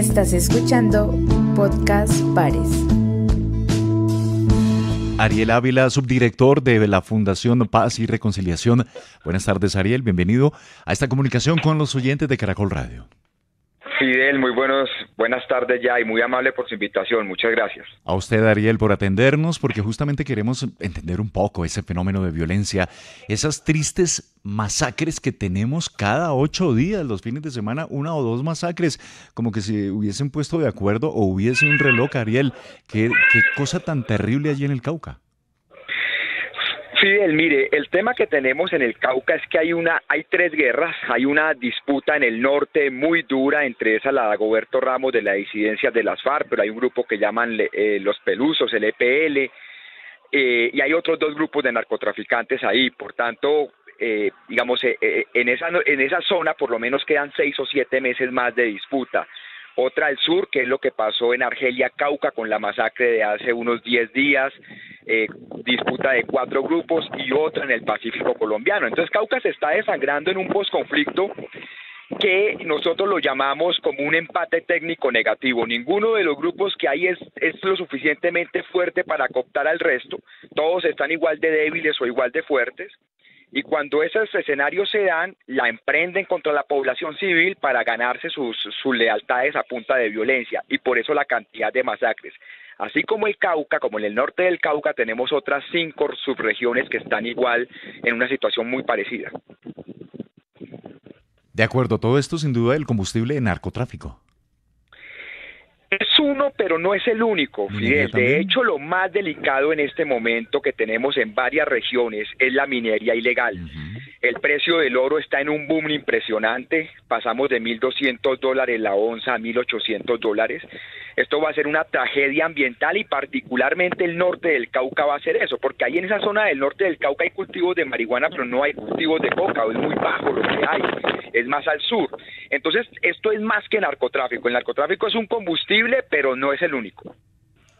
Estás escuchando Podcast Pares. Ariel Ávila, subdirector de la Fundación Paz y Reconciliación. Buenas tardes, Ariel. Bienvenido a esta comunicación con los oyentes de Caracol Radio. Fidel, muy buenos, buenas tardes ya y muy amable por su invitación. Muchas gracias. A usted, Ariel, por atendernos, porque justamente queremos entender un poco ese fenómeno de violencia, esas tristes masacres que tenemos cada ocho días, los fines de semana, una o dos masacres, como que si hubiesen puesto de acuerdo o hubiese un reloj, Ariel. ¿Qué, qué cosa tan terrible allí en el Cauca? Fidel, mire, el tema que tenemos en el Cauca es que hay una, hay tres guerras, hay una disputa en el norte muy dura entre esa la de Goberto Ramos de la disidencia de las FARC, pero hay un grupo que llaman eh, los Pelusos, el EPL, eh, y hay otros dos grupos de narcotraficantes ahí, por tanto, eh, digamos, en, esa, en esa zona por lo menos quedan seis o siete meses más de disputa otra al sur, que es lo que pasó en Argelia, Cauca, con la masacre de hace unos 10 días, eh, disputa de cuatro grupos, y otra en el Pacífico colombiano. Entonces Cauca se está desangrando en un posconflicto que nosotros lo llamamos como un empate técnico negativo. Ninguno de los grupos que hay es, es lo suficientemente fuerte para cooptar al resto. Todos están igual de débiles o igual de fuertes y cuando esos escenarios se dan, la emprenden contra la población civil para ganarse sus, lealtades a punta de violencia y por eso la cantidad de masacres. Así como el Cauca, como en el norte del Cauca, tenemos otras cinco subregiones que están igual en una situación muy parecida. De acuerdo, todo esto sin duda el combustible de narcotráfico. Uno, pero no es el único, Fidel. De hecho, lo más delicado en este momento que tenemos en varias regiones es la minería ilegal. El precio del oro está en un boom impresionante. Pasamos de 1.200 dólares la onza a 1.800 dólares. Esto va a ser una tragedia ambiental y particularmente el norte del Cauca va a ser eso, porque ahí en esa zona del norte del Cauca hay cultivos de marihuana, pero no hay cultivos de coca, es muy bajo lo que hay, es más al sur. Entonces, esto es más que narcotráfico. El narcotráfico es un combustible, pero no es el único.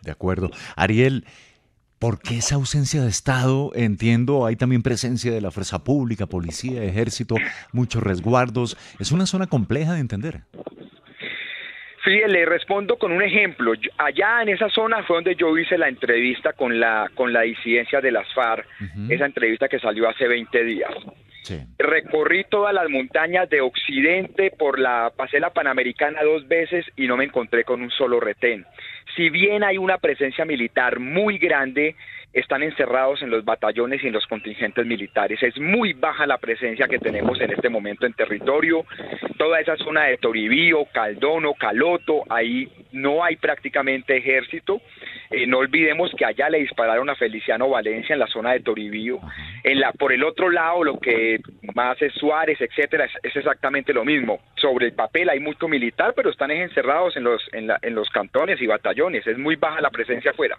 De acuerdo. Ariel, ¿Por qué esa ausencia de Estado? Entiendo, hay también presencia de la fuerza pública, policía, ejército, muchos resguardos. Es una zona compleja de entender. Sí, le respondo con un ejemplo. Allá en esa zona fue donde yo hice la entrevista con la, con la disidencia de las FARC, esa entrevista que salió hace 20 días. Recorrí todas las montañas de Occidente por la, pasé la Panamericana dos veces y no me encontré con un solo retén. Si bien hay una presencia militar muy grande, están encerrados en los batallones y en los contingentes militares. Es muy baja la presencia que tenemos en este momento en territorio. Toda esa zona de Toribío, Caldono, Caloto, ahí no hay prácticamente ejército. Eh, no olvidemos que allá le dispararon a Feliciano Valencia en la zona de Toribío. En la, por el otro lado, lo que más es Suárez, etcétera, es, exactamente lo mismo. Sobre el papel hay mucho militar, pero están encerrados en los, en, en los cantones y batallones. Es muy baja la presencia afuera.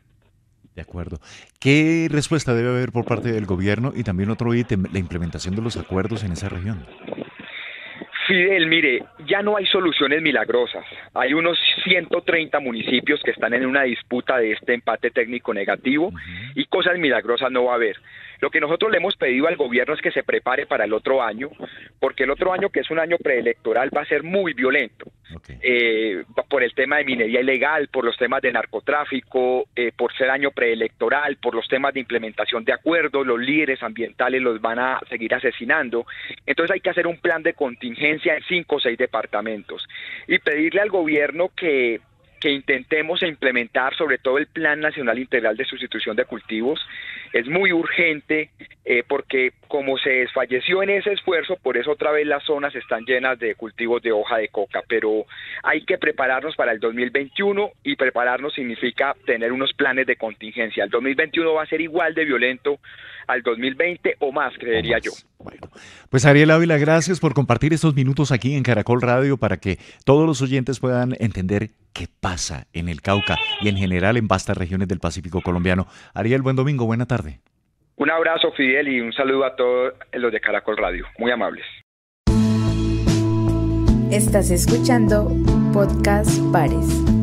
De acuerdo. ¿Qué respuesta debe haber por parte del gobierno y también otro ítem, la implementación de los acuerdos en esa región? Fidel, mire, ya no hay soluciones milagrosas. Hay unos 130 municipios que están en una disputa de este empate técnico negativo y cosas milagrosas no va a haber. Lo que nosotros le hemos pedido al gobierno es que se prepare para el otro año, porque el otro año, que es un año preelectoral, va a ser muy violento. Eh, por el tema de minería ilegal, por los temas de narcotráfico, eh, por ser año preelectoral, por los temas de implementación de acuerdos, los líderes ambientales los van a seguir asesinando. Entonces hay que hacer un plan de contingencia en cinco o seis departamentos y pedirle al gobierno que que intentemos implementar sobre todo el Plan Nacional Integral de Sustitución de Cultivos. Es muy urgente eh, porque como se desfalleció en ese esfuerzo, por eso otra vez las zonas están llenas de cultivos de hoja de coca, pero hay que prepararnos para el 2021 y prepararnos significa tener unos planes de contingencia. El 2021 va a ser igual de violento al 2020 o más, creería yo. Bueno, pues Ariel Ávila, gracias por compartir estos minutos aquí en Caracol Radio para que todos los oyentes puedan entender qué pasa en el Cauca y en general en vastas regiones del Pacífico colombiano. Ariel, buen domingo, buena tarde. Un abrazo, Fidel, y un saludo a todos los de Caracol Radio. Muy amables. Estás escuchando Podcast Pares.